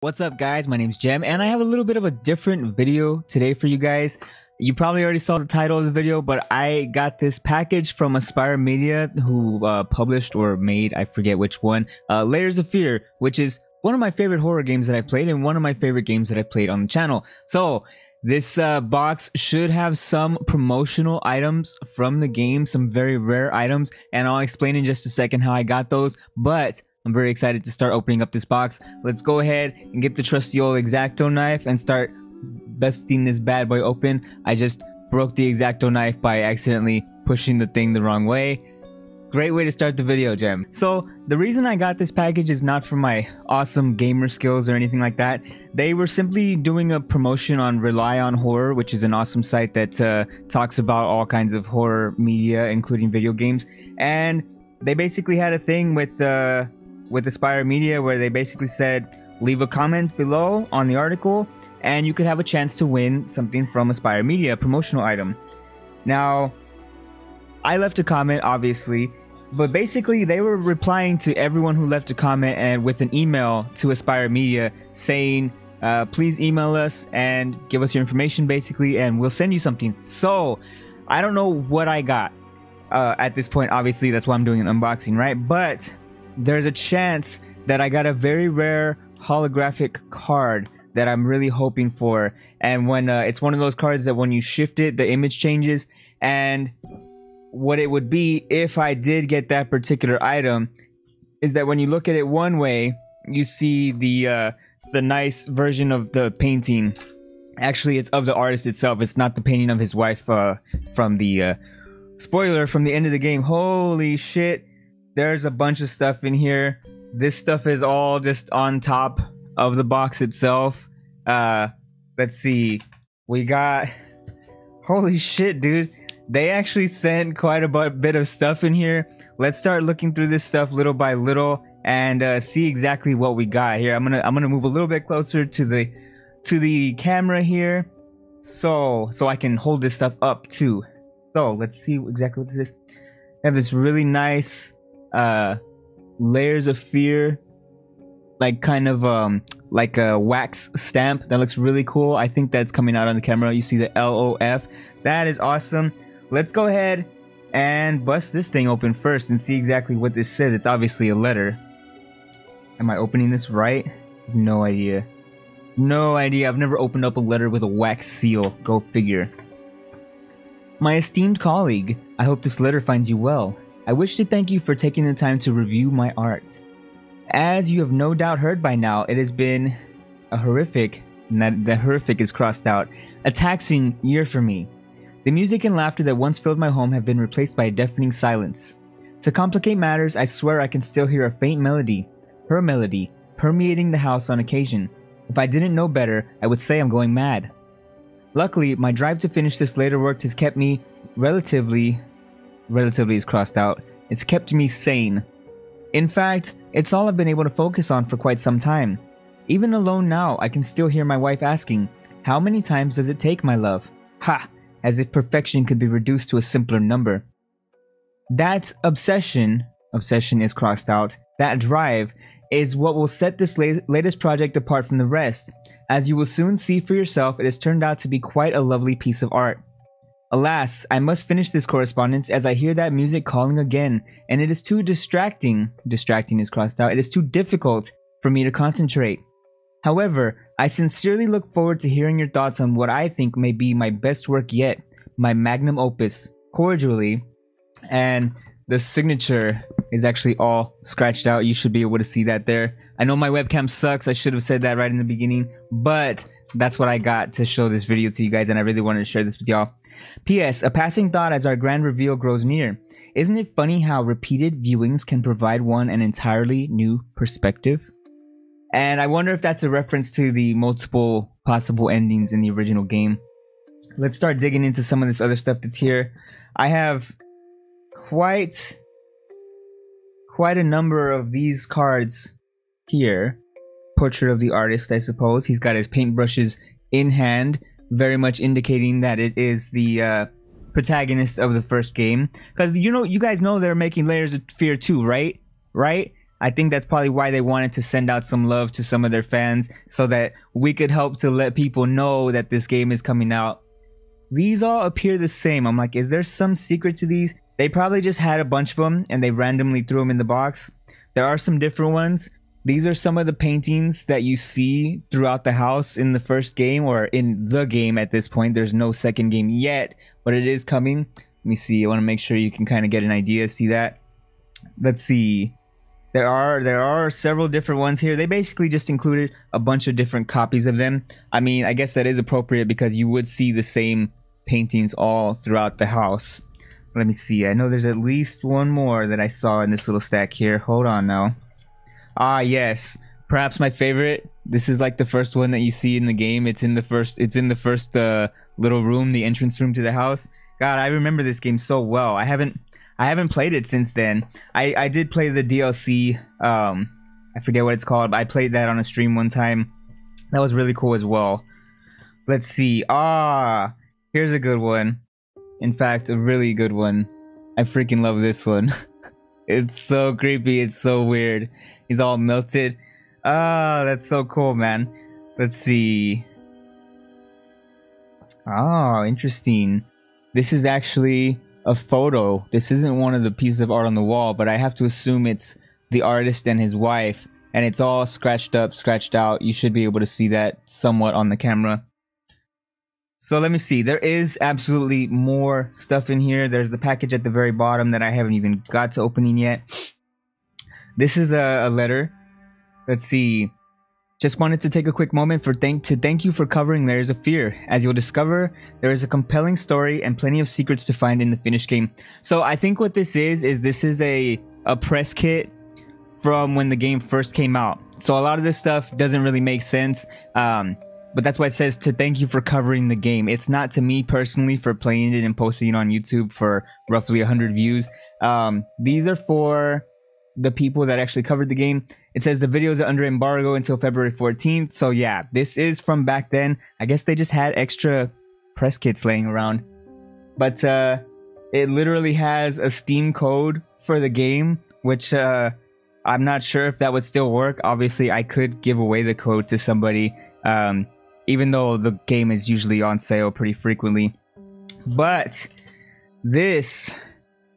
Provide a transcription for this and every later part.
What's up guys, my name's Jem and I have a little bit of a different video today for you guys. You probably already saw the title of the video, but I got this package from Aspyr Media who uh, published or made, I forget which one, uh, Layers of Fear, which is one of my favorite horror games that I played and one of my favorite games that I played on the channel. So this uh, box should have some promotional items from the game, some very rare items, and I'll explain in just a second how I got those. But I'm very excited to start opening up this box. Let's go ahead and get the trusty old X-Acto knife and start besting this bad boy open. I just broke the X-Acto knife by accidentally pushing the thing the wrong way. Great way to start the video, Jem. So, the reason I got this package is not for my awesome gamer skills or anything like that. They were simply doing a promotion on Rely on Horror, which is an awesome site that uh, talks about all kinds of horror media, including video games. And they basically had a thing with uh, with Aspyr Media where they basically said leave a comment below on the article and you could have a chance to win something from Aspyr Media, a promotional item. Now, I left a comment, obviously, but basically they were replying to everyone who left a comment and with an email to Aspyr Media saying, uh, please email us and give us your information, basically, and we'll send you something. So, I don't know what I got uh, at this point. Obviously, that's why I'm doing an unboxing, right? But there's a chance that I got a very rare holographic card that I'm really hoping for. And when uh, it's one of those cards that when you shift it, the image changes. And what it would be if I did get that particular item is that when you look at it one way, you see the uh, the nice version of the painting. Actually, it's of the artist itself. It's not the painting of his wife uh, from the uh, spoiler from the end of the game. Holy shit! There's a bunch of stuff in here. This stuff is all just on top of the box itself. Uh, let's see. We got. Holy shit, dude. They actually sent quite a bit of stuff in here. Let's start looking through this stuff little by little and uh, see exactly what we got here. I'm gonna I'm gonna move a little bit closer to the to the camera here, so so I can hold this stuff up too. So let's see exactly what this is. I have this really nice uh, layers of fear, like kind of um, like a wax stamp that looks really cool. I think that's coming out on the camera. You see the LOF. That is awesome. Let's go ahead and bust this thing open first and see exactly what this says. It's obviously a letter. Am I opening this right? No idea. No idea. I've never opened up a letter with a wax seal. Go figure. My esteemed colleague, I hope this letter finds you well. I wish to thank you for taking the time to review my art. As you have no doubt heard by now, it has been a horrific, the horrific is crossed out, a taxing year for me. The music and laughter that once filled my home have been replaced by a deafening silence. To complicate matters, I swear I can still hear a faint melody, her melody, permeating the house on occasion. If I didn't know better, I would say I'm going mad. Luckily, my drive to finish this later work has kept me relatively relatively is crossed out. It's kept me sane. In fact, it's all I've been able to focus on for quite some time. Even alone now, I can still hear my wife asking, How many times does it take, my love? Ha! As if perfection could be reduced to a simpler number. That obsession, obsession is crossed out, that drive, is what will set this la- latest project apart from the rest. As you will soon see for yourself, it has turned out to be quite a lovely piece of art. Alas, I must finish this correspondence as I hear that music calling again, and it is too distracting. Distracting is crossed out. It is too difficult for me to concentrate. However, I sincerely look forward to hearing your thoughts on what I think may be my best work yet, my magnum opus. Cordially, and the signature is actually all scratched out. You should be able to see that there. I know my webcam sucks. I should have said that right in the beginning, but that's what I got to show this video to you guys, and I really wanted to share this with y'all. P.S. A passing thought as our grand reveal grows near. Isn't it funny how repeated viewings can provide one an entirely new perspective? And I wonder if that's a reference to the multiple possible endings in the original game. Let's start digging into some of this other stuff that's here. I have quite quite a number of these cards here. Portrait of the artist, I suppose. He's got his paintbrushes in hand very much indicating that it is the uh, protagonist of the first game. Because you know, you guys know they're making Layers of Fear 2, right? Right? I think that's probably why they wanted to send out some love to some of their fans so that we could help to let people know that this game is coming out. These all appear the same. I'm like, is there some secret to these? They probably just had a bunch of them and they randomly threw them in the box. There are some different ones. These are some of the paintings that you see throughout the house in the first game or in the game at this point. There's no second game yet, but it is coming. Let me see. I want to make sure you can kind of get an idea. See that? Let's see. There are there are several different ones here. They basically just included a bunch of different copies of them. I mean, I guess that is appropriate because you would see the same paintings all throughout the house. Let me see. I know there's at least one more that I saw in this little stack here. Hold on now. Ah, yes. Perhaps my favorite. This is like the first one that you see in the game. It's in the first. It's in the first uh, little room, the entrance room to the house. God, I remember this game so well. I haven't I haven't played it since then. I I did play the DLC. Um, I forget what it's called. But I played that on a stream one time. That was really cool as well. Let's see. Ah, here's a good one. In fact, a really good one. I freaking love this one. it's so creepy. It's so weird. He's all melted. Ah, that's so cool, man. Let's see. Oh, interesting. This is actually a photo. This isn't one of the pieces of art on the wall, but I have to assume it's the artist and his wife. And it's all scratched up, scratched out. You should be able to see that somewhat on the camera. So let me see. There is absolutely more stuff in here. There's the package at the very bottom that I haven't even got to opening yet. This is a, a letter. Let's see. Just wanted to take a quick moment for thank to thank you for covering Layers of Fear. As you'll discover, there is a compelling story and plenty of secrets to find in the finished game. So I think what this is is this is a a press kit from when the game first came out. So a lot of this stuff doesn't really make sense. Um, but that's why it says to thank you for covering the game. It's not to me personally for playing it and posting it on YouTube for roughly 100 views. Um, these are for the people that actually covered the game. It says the videos are under embargo until February 14th. So yeah, this is from back then. I guess they just had extra press kits laying around. But uh it literally has a Steam code for the game, which uh I'm not sure if that would still work. Obviously, I could give away the code to somebody um even though the game is usually on sale pretty frequently. But this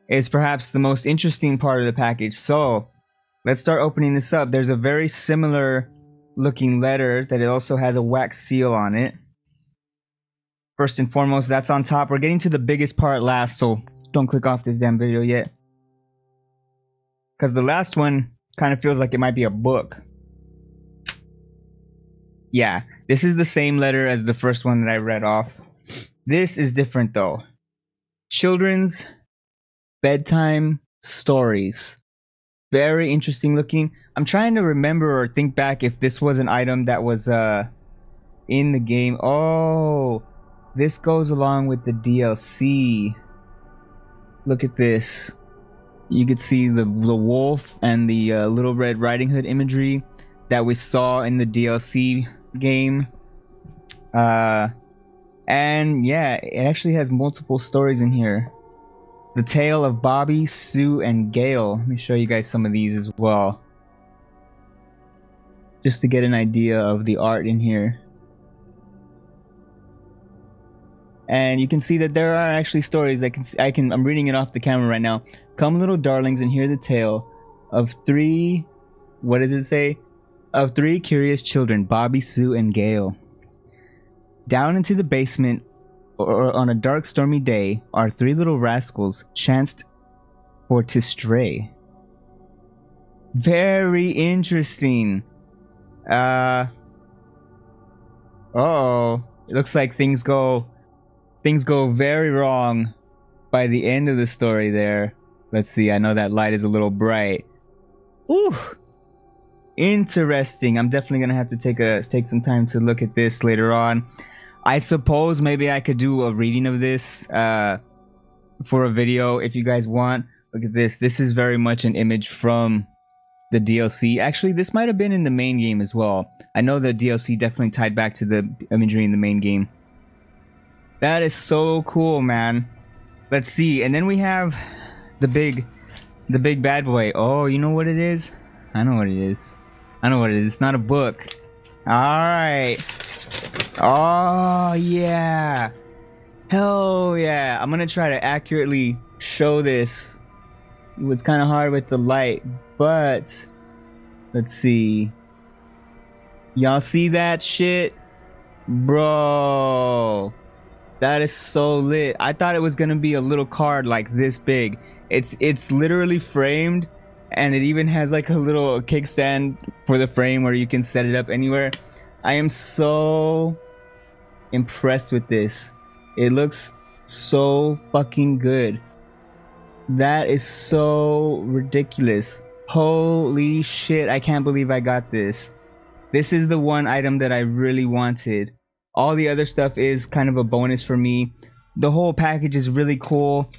is perhaps the most interesting part of the package. So let's start opening this up. There's a very similar looking letter that it also has a wax seal on it. First and foremost, that's on top. We're getting to the biggest part last, so don't click off this damn video yet. Because the last one kind of feels like it might be a book. Yeah, this is the same letter as the first one that I read off. This is different though. Children's bedtime stories. Very interesting looking. I'm trying to remember or think back if this was an item that was uh in the game. Oh, this goes along with the DLC. Look at this. You could see the the wolf and the uh, little red riding hood imagery that we saw in the DLC game. Uh and yeah, it actually has multiple stories in here. The Tale of Bobby, Sue, and Gail. Let me show you guys some of these as well. Just to get an idea of the art in here. And you can see that there are actually stories. I can I can I'm reading it off the camera right now. Come little darlings and hear the tale of three what does it say? Of three curious children, Bobby, Sue, and Gail. Down into the basement or on a dark stormy day, our three little rascals chanced for to stray. Very interesting. Uh oh. It looks like things go things go very wrong by the end of the story there. Let's see, I know that light is a little bright. Ooh. Interesting. I'm definitely gonna have to take a take some time to look at this later on. I suppose maybe I could do a reading of this uh, for a video if you guys want. Look at this. This is very much an image from the DLC. Actually, this might have been in the main game as well. I know the DLC definitely tied back to the imagery in the main game. That is so cool, man. Let's see. And then we have the big the big bad boy. Oh, you know what it is? I know what it is. I know what it is. It's not a book. Alright. Oh, yeah. Hell yeah. I'm gonna try to accurately show this. It's kind of hard with the light, but let's see. Y'all see that shit? Bro. That is so lit. I thought it was gonna be a little card like this big. It's it's literally framed and it even has like a little kickstand for the frame where you can set it up anywhere. I am so impressed with this. It looks so fucking good. That is so ridiculous. Holy shit, I can't believe I got this. This is the one item that I really wanted. All the other stuff is kind of a bonus for me. The whole package is really cool.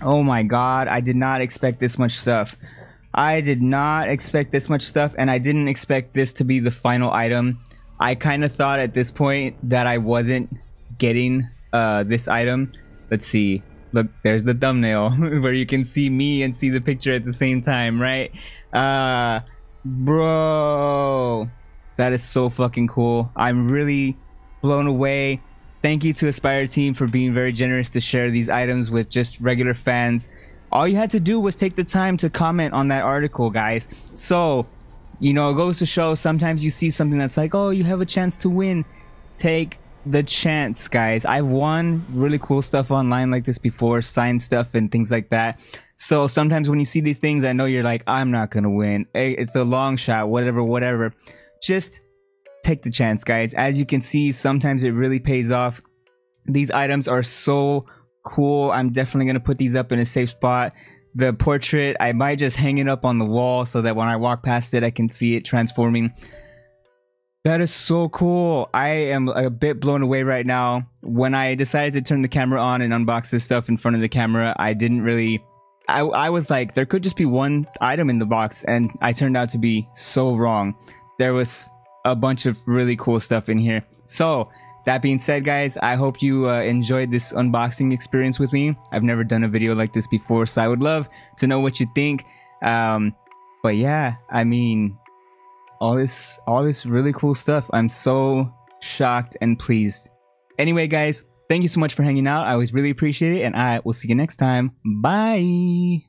Oh my god, I did not expect this much stuff. I did not expect this much stuff, and I didn't expect this to be the final item. I kind of thought at this point that I wasn't getting uh, this item. Let's see. Look, there's the thumbnail where you can see me and see the picture at the same time, right? Uh, bro, that is so fucking cool. I'm really blown away. Thank you to Aspyr team for being very generous to share these items with just regular fans. All you had to do was take the time to comment on that article, guys. So, you know, it goes to show sometimes you see something that's like, oh, you have a chance to win. Take the chance, guys. I've won really cool stuff online like this before, signed stuff and things like that. So sometimes when you see these things, I know you're like, I'm not going to win. It's a long shot, whatever, whatever. Just take the chance, guys. As you can see, sometimes it really pays off. These items are so cool. I'm definitely going to put these up in a safe spot. The portrait, I might just hang it up on the wall so that when I walk past it, I can see it transforming. That is so cool. I am a bit blown away right now. When I decided to turn the camera on and unbox this stuff in front of the camera, I didn't really I, I was like, there could just be one item in the box, and I turned out to be so wrong. There was a bunch of really cool stuff in here. So, that being said, guys, I hope you uh, enjoyed this unboxing experience with me. I've never done a video like this before, so I would love to know what you think. Um, but yeah, I mean, all this, all this really cool stuff. I'm so shocked and pleased. Anyway, guys, thank you so much for hanging out. I always really appreciate it, and I will see you next time. Bye.